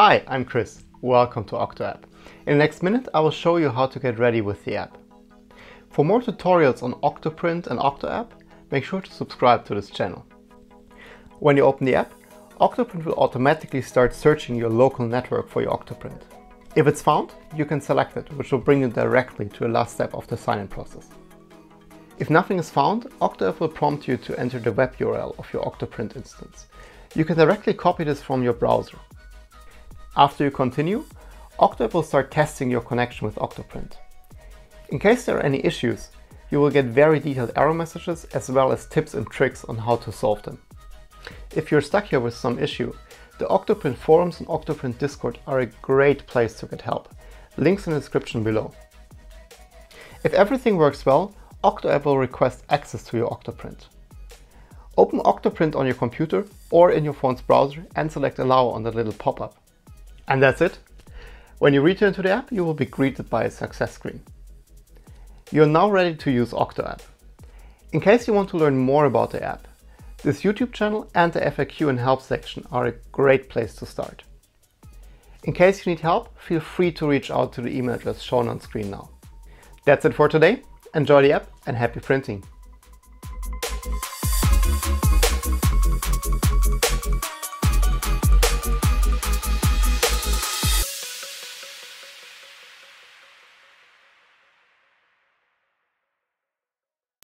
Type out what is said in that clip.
Hi, I'm Chris. Welcome to OctoApp. In the next minute, I will show you how to get ready with the app. For more tutorials on Octoprint and OctoApp, make sure to subscribe to this channel. When you open the app, Octoprint will automatically start searching your local network for your Octoprint. If it's found, you can select it, which will bring you directly to the last step of the sign-in process. If nothing is found, OctoApp will prompt you to enter the web URL of your Octoprint instance. You can directly copy this from your browser. After you continue, OctoApp will start testing your connection with Octoprint. In case there are any issues, you will get very detailed error messages as well as tips and tricks on how to solve them. If you're stuck here with some issue, the Octoprint forums and Octoprint Discord are a great place to get help. Links in the description below. If everything works well, OctoApp will request access to your Octoprint. Open Octoprint on your computer or in your phone's browser and select Allow on the little pop-up. And that's it. When you return to the app, you will be greeted by a success screen. You are now ready to use OctoApp. In case you want to learn more about the app, this YouTube channel and the FAQ and help section are a great place to start. In case you need help, feel free to reach out to the email address shown on screen now. That's it for today. Enjoy the app and happy printing!